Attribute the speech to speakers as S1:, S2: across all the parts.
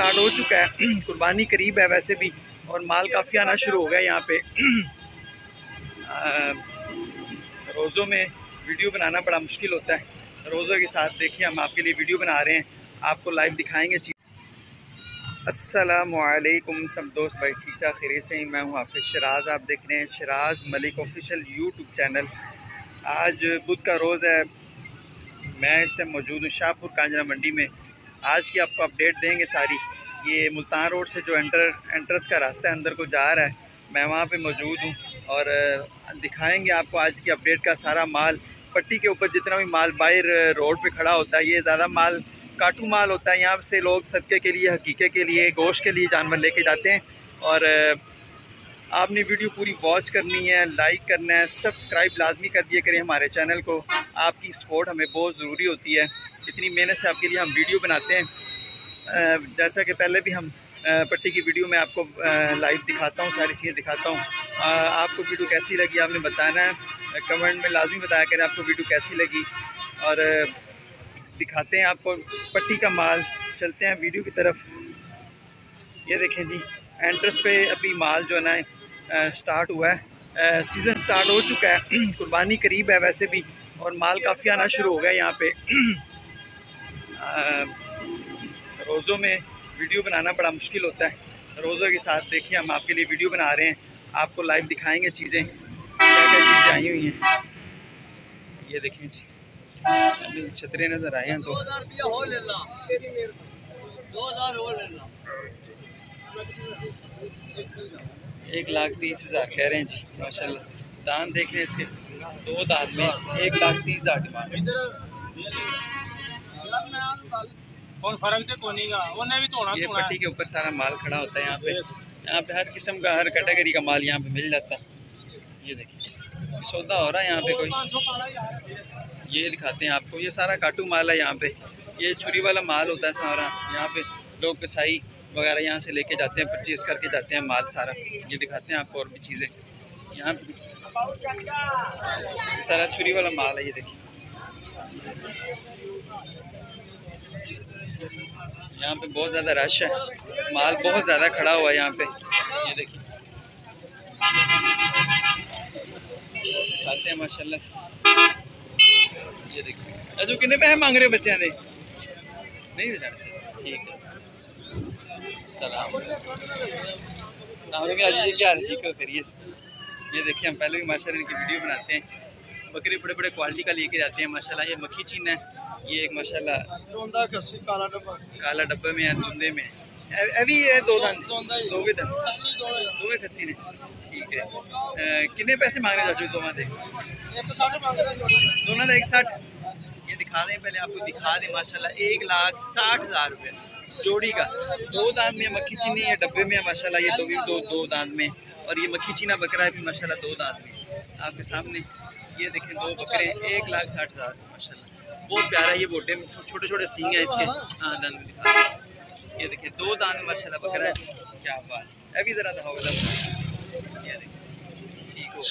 S1: Start हो चुका है। कुर्बानी करीब है वैसे भी, और माल काफ़ी आना शुरू हो गया यहाँ पे। रोज़ों में वीडियो बनाना बड़ा मुश्किल होता है। रोज़ों के साथ देखिए, हम आपके लिए वीडियो बना रहे हैं। आपको लाइव दिखाएँगे चीज़। असलकुम सब दोस्त भाई ठीक ठाक खीरे से ही। मैं हूँ हाफिज़ शराज, आप देख रहे हैं Sharaj Malik official YouTube channel आज बुध का रोज़ है। मैं इस टाइम मौजूद हूँ शाहपुर, कांजरा मंडी में। आज की आपको अपडेट देंगे सारी। ये मुल्तान रोड से जो एंटर एंट्रेंस का रास्ता है, अंदर को जा रहा है, मैं वहाँ पे मौजूद हूँ और दिखाएँगे आपको आज की अपडेट का सारा माल। पट्टी के ऊपर जितना भी माल बाहर रोड पे खड़ा होता है, ये ज़्यादा माल, काटू माल होता है। यहाँ से लोग सदक़े के लिए, हकीके के लिए, गोश्त के लिए जानवर लेके जाते हैं और आपने वीडियो पूरी वॉच करनी है लाइक करना है सब्सक्राइब लाजमी कर दिए करें हमारे चैनल को। आपकी सपोर्ट हमें बहुत ज़रूरी होती है। इतनी मेहनत से आपके लिए हम वीडियो बनाते हैं। जैसा कि पहले भी हम पट्टी की वीडियो में आपको लाइव दिखाता हूँ, सारी चीज़ें दिखाता हूँ। आपको वीडियो कैसी लगी आपने बताना है। कमेंट में लाजमी बताया करें आपको वीडियो कैसी लगी। और दिखाते हैं आपको पट्टी का माल। चलते हैं वीडियो की तरफ़। ये देखें जी एंट्रेंस पे अभी माल जो है ना स्टार्ट हुआ है। सीज़न स्टार्ट हो चुका है। कुर्बानी करीब है वैसे भी। और माल काफ़ी आना शुरू हो गया यहाँ पे। रोज़ों में वीडियो बनाना बड़ा मुश्किल होता है। रोज़ों के साथ देखिए, हम आपके लिए वीडियो बना रहे हैं। आपको लाइव दिखाएँगे चीज़ें। क्या क्या चीज़ें आई हुई हैं? ये देखें जी। छतरे नज़र आए हैं तो। एक लाख तीस हज़ार कह रहे हैं जी, माशाल्लाह। दान देख रहे हैं इसके। दो दांत में एक लाख तीस हज़ार डिमांड ये पट्टी के ऊपर सारा माल खड़ा होता है यहाँ पे। यहाँ पे हर किस्म का हर कैटेगरी का माल यहाँ पे मिल जाता। है ये देखिए। सौदा हो रहा है यहाँ पे कोई। ये दिखाते हैं आपको। ये सारा काटू माल है यहाँ पे। ये छुरी वाला माल होता है सारा। यहाँ पे लोग कसाई वगैरह यहाँ से लेके जाते हैं परचेज़ करके जाते हैं माल सारा। ये दिखाते हैं आपको और भी चीज़ें। यहाँ पे सारा छुरी वाला माल है ये देखिए। यहाँ पे बहुत ज़्यादा रश है। माल बहुत ज़्यादा खड़ा हुआ है यहाँ पे। ये देखिए। खाते हैं, माशाल्लाह से। ये देखिए। अजू, कितने पैसे मांग रहे हो बच्चे ने नहीं जाना ठीक है। सलाम। सामने आज क्या ठीक है? करिए ये देखिए, हम पहले भी माशाल्लाह इनकी वीडियो बनाते हैं। बकरे बड़े बड़े क्वालिटी का लेके जाते हैं माशाल्लाह ये मक्खी चीन है ये एक माशाल्लाह। काला डब्बा। काला डब्बे में है धुंधे में। अभी ये दो दान दो भी दो भी खस्सी ने? ठीक है। कितने पैसे मांग रहे चाचू दोनों दे? दोनों का एक साठ? ये दिखा दें पहले आपको दिखा दें माशाल्लाह एक लाख साठ हज़ार रुपये जोड़ी का। दो दांत में मक्खी चीनी है डब्बे में माशाल्लाह ये दो दो दो दांत में। और ये मक्खी चीना बकरा है भी माशाल्लाह दो दांत में। आपके सामने। ये देखें, दो बकरे, एक लाख साठ हज़ार माशा बहुत प्यारा ये बोटे, छोटे छोटे सींग है इसके। हाँ ये देखिए दो दान, माशाल्लाह, बकरा। है क्या बात है। अभी ज़रा दहाओ ये ठीक हो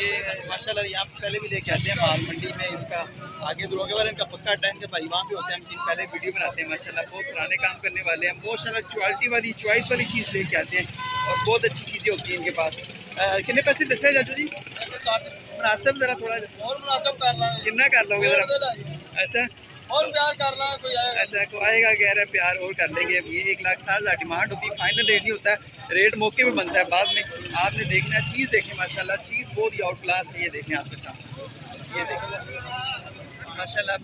S1: ये, माशाल्लाह यहाँ पहले भी लेके आते हैं माल मंडी में, इनका आगे दरोगे वाले, इनका पक्का टाइम के भाई वहाँ पे होते हैं। हम पहले वीडियो बनाते हैं, माशाल्लाह, बहुत पुराने काम करने वाले हैं। बहुत सारा क्वालिटी वाली, चॉइस वाली चीज़ लेके आते हैं और बहुत अच्छी चीज़ें होती हैं इनके पास। कितने पैसे देते हैं चाचू जी? मुनासिब ज़रा थोड़ा और मुनासिब कर रहा है। कितना कर लोगे ज़रा? अच्छा। और प्यार कर रहा है कोई आएगा अच्छा कोई आएगा कह रहा है प्यार और कर लेंगे। ये एक लाख साठ हज़ार डिमांड होती है फाइनल रेट नहीं होता। है रेट मौके पे बनता है। बाद में आपने देखना है। चीज़ देखें माशाल्लाह। चीज़ बहुत ही आउट क्लास है। ये देखें आपके सामने। ये देखें माशाल्लाह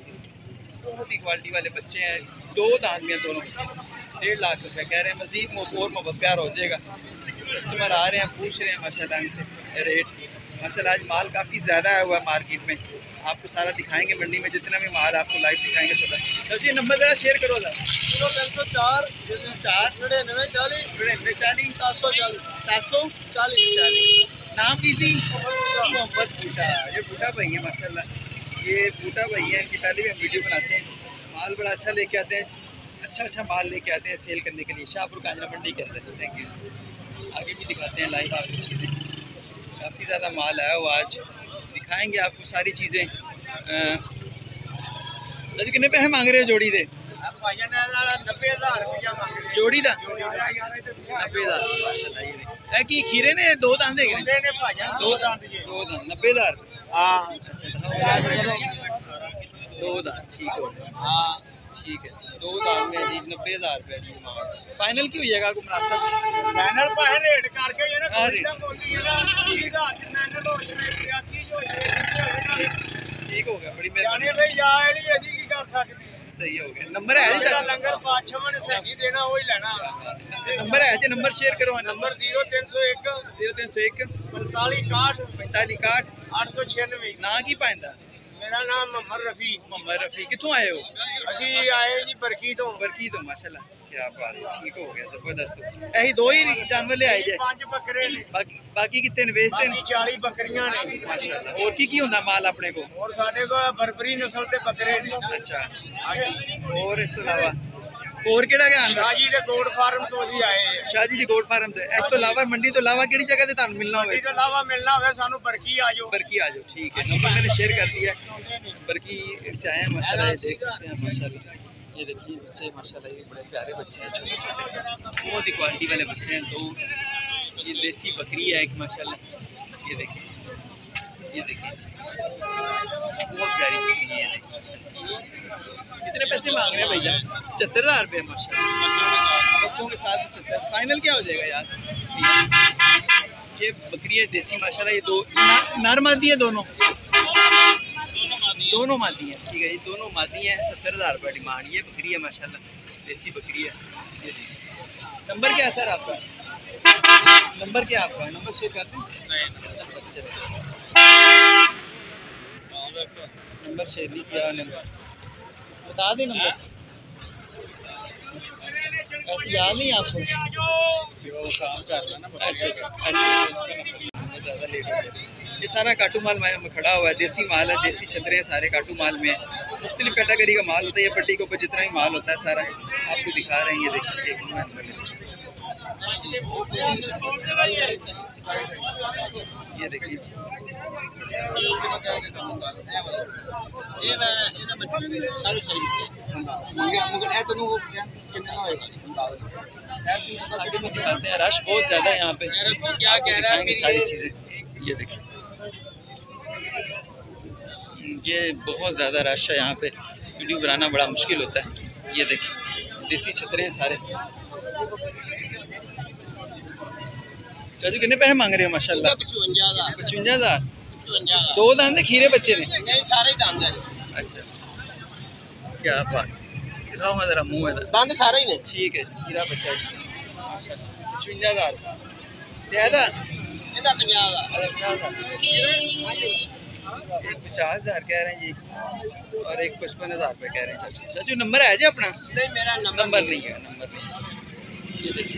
S1: बहुत ही क्वालिटी वाले बच्चे हैं। दो दान में दोनों डेढ़ लाख रुपये कह रहे हैं। मज़ीद और मोहब्बत प्यार हो जाएगा। कस्टमर आ रहे हैं पूछ रहे हैं माशाल्लाह इनसे। रेट माशाल्लाह आज माल काफ़ी ज़्यादा आया हुआ है मार्केट में। आपको सारा दिखाएँगे मंडी में जितना भी माल आपको लाइव दिखाएँगे सर सर जी नंबर ज़रा शेयर करो सर ज़ीरो तीन सौ चार चार। नड़िनवे चालीस नड़िनवे चालीस। सात सौ चालीस। सात सौ चालीस। चालीस नाम की सी। मोहम्मद बूटा ये बूटा भाई है माशाल्लाह। ये बूटा भाई है इनकी पहले भी हम वीडियो बनाते हैं। माल बड़ा अच्छा लेके आते हैं। अच्छा अच्छा माल लेके आते हैं सेल करने के लिए। शाहपुर कांजरा मंडी के अंदर। थैंक यू आगे भी दिखाते हैं लाइव आपकी चीज़ें काफ़ी ज़्यादा माल आया हुआ आज। दिखाएँगे आपको सारी चीज़ें। आज कितने पैसे मांग रहे हो जोड़ी दे? जोड़ी नब्बे हज़ार। खीरे ने? दो दो नब्बे हज़ार? अच्छा दो ठीक ਨੇ ਨੇ
S2: ਭਾਜਾ
S1: ਦੋ ਦੰਦ ਦੋ ਦੰਦ 90000
S2: ਹਾਂ
S1: ਦੋ ਦੰਦ ਠੀਕ ਹੋ ਗਿਆ
S2: ਹਾਂ
S1: ठीक है दो दाल में जी नब्बे हजार रुपया जी फाइनल की हो जाएगा कोई मुनासिब
S2: ਫਾਈਨਲ ਭਾਵੇਂ ਰੇਟ ਕਰਕੇ ਜਿਹੜਾ
S1: ਹਾਂ,
S2: ਕੋਈ ਦਾ ਬੋਲੀ ਜਿਹੜਾ 20000 ਚ ਫਾਈਨਲ ਹੋ ਜਾਵੇ 83 ਜੋ ਹੋਵੇ
S1: ठीक हो गया बड़ी
S2: ਜਾਣੇ
S1: मेहरबानी
S2: ਬਈ ਜਾ ਜਿਹੜੀ ਅਸੀਂ ਕੀ ਕਰ ਸਕਦੇ
S1: सही हो गया नंबर है जी
S2: ਜਿਹੜਾ
S1: चाचा?
S2: ਲੰਗਰ ਪਾਛਵਾਂ ਨੇ ਸਹੀ ਦੇਣਾ ਉਹ ਹੀ ਲੈਣਾ
S1: नंबर है जी नंबर शेयर करो
S2: ਨੰਬਰ 0301
S1: जीरो तीन सौ एक
S2: 45 61
S1: पैंतालीस इकाठ
S2: 896
S1: ना की पाइंदा
S2: ਮੇਰਾ ਨਾਮ ਮੁਹੰਮਦ ਰਫੀ
S1: ਮੁਹੰਮਦ ਰਫੀ ਕਿੱਥੋਂ ਆਏ ਹੋ
S2: ਅਸੀਂ ਆਏ ਜੀ ਬਰਕੀ ਤੋਂ
S1: ਬਰਕੀ ਤੋਂ ਮਾਸ਼ਾਅੱਲਾ ਕੀ ਬਾਤ ਠੀਕ ਹੋ ਗਿਆ ਜ਼ਬਰਦਸਤ ਇਹੀ ਦੋ ਹੀ ਜਾਨਵਰ ਲਿਆਏ ਜੇ
S2: ਪੰਜ ਬੱਕਰੇ ਨੇ
S1: ਬਾਕੀ ਬਾਕੀ ਕਿਤੇ ਨੇ
S2: ਵੇਚਦੇ
S1: ਨੇ
S2: 40 ਬੱਕਰੀਆਂ ਨੇ
S1: ਮਾਸ਼ਾਅੱਲਾ ਹੋਰ ਕੀ ਕੀ ਹੁੰਦਾ ਮਾਲ ਆਪਣੇ ਕੋਲ
S2: ਹੋਰ ਸਾਡੇ ਕੋਲ ਬਰਬਰੀ ਨਸਲ ਦੇ ਬੱਕਰੇ ਨੇ
S1: ਅੱਛਾ
S2: ਹੋਰ
S1: ਇਸ ਤੋਂ ਇਲਾਵਾ अलावा और ਕਿਹੜਾ ਗਿਆ ਆਂਦਾ
S2: ਸ਼ਾਹ ਜੀ ਦੇ ਗੋਡ ਫਾਰਮ ਤੋਂ ਅਸੀਂ ਆਏ ਹਾਂ
S1: ਸ਼ਾਹ ਜੀ ਦੀ ਗੋਡ ਫਾਰਮ ਤੇ ਇਸ ਤੋਂ ਇਲਾਵਾ ਮੰਡੀ ਤੋਂ ਇਲਾਵਾ ਕਿਹੜੀ ਜਗ੍ਹਾ ਤੇ ਤੁਹਾਨੂੰ ਮਿਲਣਾ
S2: ਮੰਡੀ
S1: ਹੋਵੇ
S2: ਤੋਂ ਇਲਾਵਾ ਮਿਲਣਾ ਹੋਵੇ ਸਾਨੂੰ ਬਰਕੀ ਆ ਜਾਓ
S1: बरकी आ जाओ ठीक है नंबर मैंने शेयर कर दिया है बरकी से आए हैं माशाल्लाह ये देख सकते हैं माशाल्लाह ये देखिए बच्चे माशाल्लाह ये बड़े प्यारे बच्चे हैं छोटे छोटे बहुत ही क्वालिटी वाले बच्चे हैं दो ये देसी बकरी है एक माशाल्लाह ये देखिए ये देखिए बहुत प्यारी बकरी है ये देखिए कितने पैसे मांग रहे हैं भैया? पचहत्तर हज़ार रुपये माशा बच्चों के साथ पचहत्तर फाइनल क्या हो जाएगा यार? ये बकरी है देसी, माशाल्लाह, ये दो नर मादी है दोनों? दोनों मादी हैं। ठीक है, ये दोनों मादी हैं। सत्तर हज़ार रुपये डिमांड। ये बकरी है, माशाल्लाह। देसी बकरी है। नंबर क्या है सर आपका? नंबर क्या आपका? नंबर शेयर कर दें। नंबर शेयर नहीं किया नंबर। बता दें नंबर। ऐसे याद नहीं आपको? काम कर ना ये सारा काटू माल में खड़ा हुआ है, देसी माल है, देसी छतरे हैं सारे काटू माल में। मुख्तलिफ़ कैटेगरी का माल होता है, ये पट्टी के ऊपर जितना भी माल होता है सारा आपको दिखा रहे हैं ये देखिए। हैं रश बहुत ज़्यादा है यहाँ पे।
S2: क्या कह रहा है
S1: सारी चीज़ें। ये देखिए। ये बहुत ज़्यादा रश है यहाँ पे। वीडियो बनाना बड़ा मुश्किल होता है। ये देखिए देसी छतरे हैं सारे। चाचू कितने पैसे मांग रहे हो माशाल्लाह? पचवंजा हज़ार? दो दंद खीरे बच्चे ने
S2: ਸਾਰੇ ਦੰਦ ਹੈ
S1: अच्छा क्या बात दिखाओ मैं ज़रा मुँह है
S2: ਦੰਦ ਸਾਰੇ ਹੀ ਨੇ
S1: ठीक है हीरा बच्चा पचवंजा हज़ार ज़्यादा
S2: ਇਹਦਾ 50 ਦਾ
S1: एक पचास हज़ार कह रहे हैं जी और एक पचपन हज़ार रुपये कह रहे हैं चाचू चाचू नंबर है जी अपना
S2: ਨਹੀਂ ਮੇਰਾ
S1: नंबर नहीं है नंबर नहीं है। ये देखिए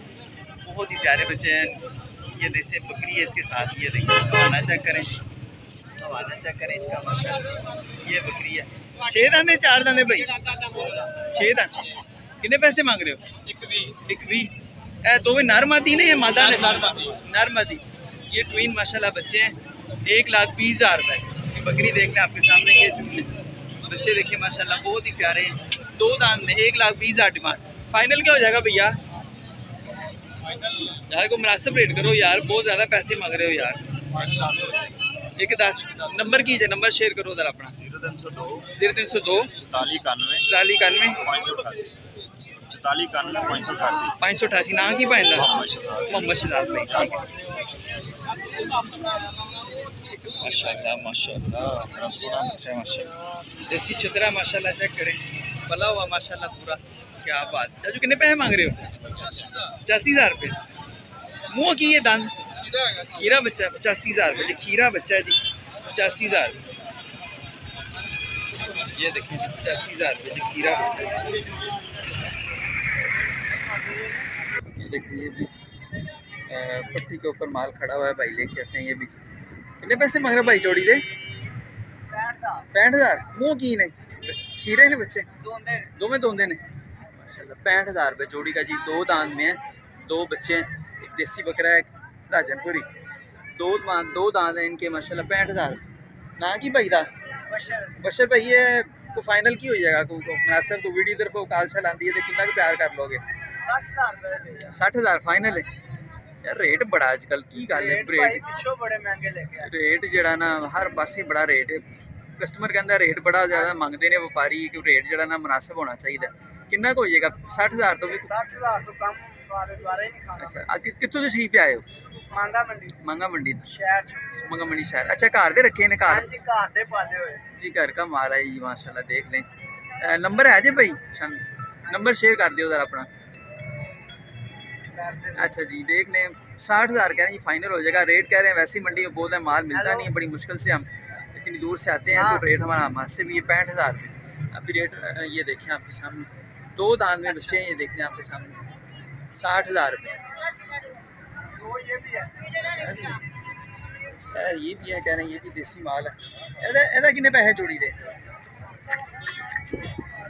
S1: बहुत ही प्यारे बच्चे हैं। ये जैसे बकरी है इसके साथ ये देखिए हवाना चेक करें। हवाना चेक करें इसका माशाल्लाह। ये बकरी है। छः दाने चार दाने भाई? छः दाने। कितने पैसे मांग रहे हो? एक भी ए दो में नर मादी ने ये मादा ने नर मादी ये ट्विन माशाल्लाह बच्चे हैं। एक लाख बीस हज़ार रुपए। ये बकरी देख लें आपके सामने ये चूल्हे बच्चे देखिए माशाल्लाह बहुत ही प्यारे हैं। दो दान में एक लाख बीस हज़ार डिमांड। फाइनल क्या हो जाएगा भैया? यार को मुनासिब रेट करो यार बहुत ज़्यादा पैसे मांग रहे हो यार। एक दस नंबर कीजिए नंबर शेयर करो उधर अपना।
S3: ज़ीरो तीन सौ दो
S1: ज़ीरो तीन सौ दो
S3: चौतालीस इक्यानवे
S1: चौतालीस इक्यानवे।
S3: पाँच सौ अठासी चौतालीस इक्यानवे पाँच सौ अठासी।
S1: पाँच सौ अठासी नाम की पाइंदा
S3: मोहम्मद
S1: माशाल्लाह माशाल्लाह देसी छतरा माशाल्लाह चेक करें। पला हुआ माशाल्लाह पूरा। क्या बात। चाचू कितने पैसे मांग रहे हो? पचासी हज़ार रुपये। मुँह की ये दान। खीरा बच्चा है पचासी हज़ार रुपये। जी खीरा बच्चा है जी। पचासी हज़ार रुपये। ये देखिए पचासी हज़ार रुपये। जी खीरा बच्चा है। देखिए ये भी पट्टी के ऊपर माल खड़ा हुआ है भाई लेके आते हैं ये भी। कितने पैसे मांग रहे भाई जोड़ी दे? पैंठ हज़ार। मूँह की ने खीरे ने बच्चे। दोवें दोंदे ने। पैंठ हज़ार रुपये। जोड़ी का जी दो दान में है दो बच्चे हैं एक देसी बकरा है राजनपुरी दो दान दो दान हैं इनके माशाल्लाह पैंठ हज़ार। ना कि भाई दा बशर भाई ये तो को फाइनल की हो जाएगा को, को को वीडियो तरफ़ काल शाल आती है तो कि प्यार कर लोगे? सठ हज़ार फाइनल है। यार रेट बड़ा अजकल की गल है रेट रेट जरा ना हर पासे बड़ा रेट है। कस्टमर कहें रेट बड़ा ज़्यादा मंगते हैं व्यापारी रेट जरा मुनासिब होना चाहिए ਹੋਣਾ ਚਾਹੀਦਾ ਕਿੰਨਾ ਕੁ ਹੋ ਜਾਏਗਾ 60000 ਤੋਂ ਵੀ ਅੱਛਾ ਆ ਕਿ- ਕਿੱਥੋਂ ਤਸ਼ਰੀਫ ਆਏ ਹੋ ਮੰਗਾ ਮੰਡੀ ਤੋਂ ਮੰਗਾ ਮੰਡੀ ਸ਼ਹਿਰ ਅੱਛਾ ਘਰ ਦੇ ਰੱਖੇ ਨੇ ਘਰ जी घर का माल है जी माशाल्लाह देख लें अ, नंबर है जी भाई शन नंबर शेयर कर दियो ज़रा अपना अच्छा जी देख लें साठ हज़ार कह रहे हैं जी फाइनल हो जाएगा रेट कह रहे हैं वैसे ही मंडी में बहुत है माल मिलता नहीं है बड़ी मुश्किल से हम इतनी दूर से आते हैं तो रेट हमारा हमसे से भी ये पैंठ हज़ार अभी रेट अ, ये देखें आपके सामने दो दान में बच्चे हैं ये देखें आपके सामने। साठ हज़ार रुपये तो ये भी है। कह रहे हैं ये भी देसी माल है। एदा किन्ने पैसे जोड़ी दे?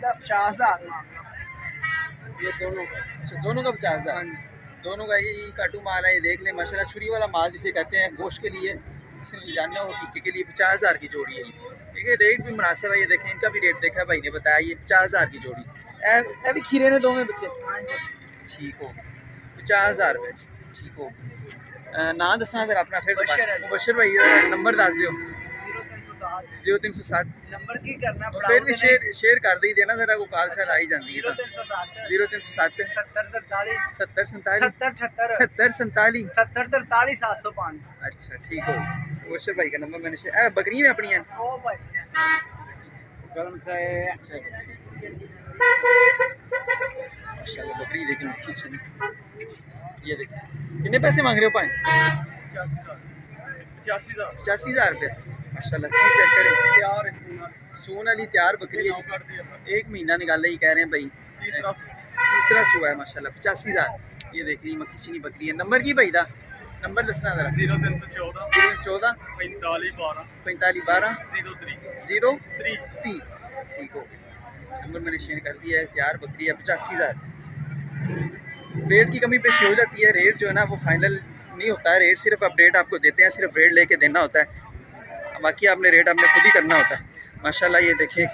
S1: पचास हज़ार। ये दोनों अच्छा दोनों का पचास हज़ार? हाँ दोनों का ये काटू माल है ये देख ले माशाल्लाह छुरी वाला माल जिसे कहते हैं गोश्त के लिए। जिसने जानना जाना हो टिक्के के लिए पचास हज़ार की जोड़ी है। ठीक है रेट भी मुनासिब है ये देखें इनका भी रेट देखा भाई ने बताया ये पचास हज़ार की जोड़ी। भी खीरे ने दो में बच्चे ठीक हो। पचास हज़ार रुपये ठीक हो। नाम दसना जरा अपना फिर
S2: मुबशर
S1: भाई दा नंबर दस दियो। ज़ीरो तीन सौ सात। फिर भी शेयर शेयर कर दी देना जरा को काल शाल आई जाती है तो। ज़ीरो तीन सौ सत्त
S2: सत्तर
S1: सत्तर संताली।
S2: सत्तर
S1: संताली।
S2: सत्तर तरतालीस सात सौ पाँच।
S1: अच्छा ठीक हो। मुबशर भाई का नंबर मैंने शेयर बकरी में अपनी हैं।
S2: ओ भाई। गरम से
S1: चलो ठीक माशाल्लाह बकरी देखें मुखी छी ये देखें, कितने पैसे मांग रहे हो भाई
S2: पचासी हज़ार
S1: रुपये। माशाल्लाह अच्छी सेट करें। सून वाली तैयार बकरी है। एक महीना निकाल ही कह रहे हैं भाई।
S2: तीसरा
S1: सुआ है, माशाल्लाह, पचासी हज़ार। ये देख रही, मक्खी चीनी बकरी है। नंबर की भाई दा? नंबर दसना जरा।
S2: ज़ीरो तीन सौ चौदह
S1: ज़ीरो चौदह
S2: पैंतालीस बारह।
S1: पैंतालीस बारह
S2: ज़ीरो थ्री
S1: ज़ीरो
S2: थ्री
S1: ती ठीक हो गया। नंबर मैंने शेयर कर दिया है तैयार बकरी है, पचासी हज़ार। रेट की कमी पेशी हो जाती है। रेट जो है ना, वो फाइनल नहीं होता है। रेट सिर्फ़ अपडेट आपको देते हैं, सिर्फ़ रेट लेके देना होता है। बाकी आपने रेट आपने खुद ही करना होता है। माशाल्लाह, ये देखिए।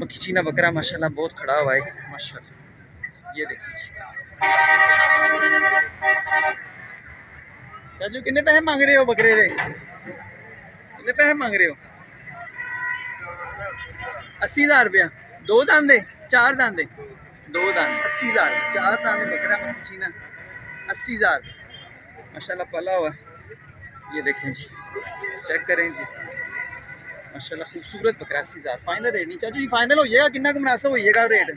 S1: मक्खी चीना बकरा, माशाल्लाह, बहुत खड़ा हुआ है। माशाल्लाह, ये देखिए चाचू, कितने पैसे मांग रहे हो बकरे दे कितने पैसे मांग रहे हो? अस्सी हज़ार रुपया। दो दांदे, चार दांदे। दो दांद, अस्सी हज़ार। चार दांदे बकरा चीना अस्सी हज़ार। माशाल्लाह, पला हुआ। ये देखें जी। चेक करें जी। माशाल्लाह, खूबसूरत बकरा अस्सी हज़ार। फाइनल रेट नहीं चाचू जी फाइनल हो जाएगा कितना को मुनासिब होइएगा रेट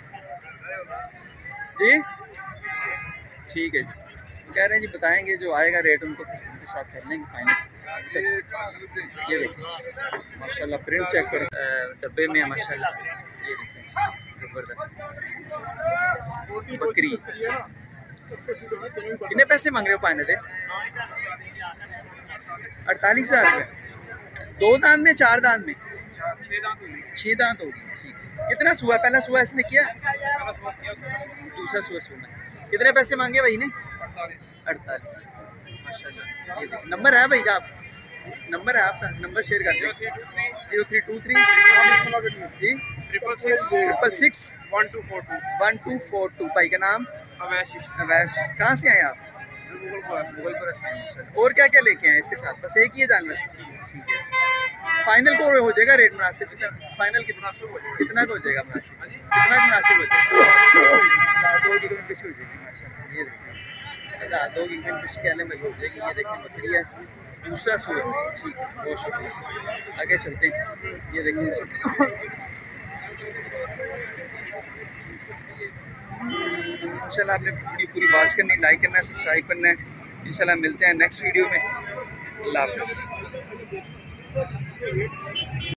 S1: जी? ठीक है जी। कह रहे हैं जी, बताएँगे जो आएगा रेट उनको उनके साथ कर लेंगे फाइनल ये देखिए माशाल्लाह प्रिंट चेक करें। डब्बे में माशाल्लाह। बकरी। कितने पैसे मांग रहे हो पाने दे? अड़तालीस हज़ार रुपये दो दांत में, चार दांत में? छः दांत होगी, ठीक है। कितना सुआ? पहला सुआ इसने किया? दूसरा सुआ सुना कितने पैसे मांगे भाई ने? अड़तालीस। ये नंबर है भाई का आप नंबर है आपका? नंबर शेयर कर दें। Zero three two three. जी?
S2: Triple six
S1: triple six
S2: one two four two
S1: one two four two भाई का नाम?
S2: अवैश
S1: अवैश। कहाँ से आए आप? मुगलपुरा से आए। और क्या क्या लेके आए इसके साथ? बस एक ही है जानवर? ठीक है। फाइनल को हो जाएगा रेट मुनासिब। कितना? फाइनल कितना? कितना का हो जाएगा। मुनासिब? कितना का मुनासिब हो जाएगा? दो की कमी हो जाएगी ये देखिए अच्छा। दो की कमी कहने में हो जाएगी। ये देखिए बकरी है। दूसरा सूर ठीक है बहुत शुक्रिया। आगे चलते हैं। ये देखिए इन आपने वीडियो पूरी वॉच करनी लाइक करना है सब्सक्राइब करना है। इनशाला मिलते हैं नेक्स्ट वीडियो में। अल्लाह हाफ़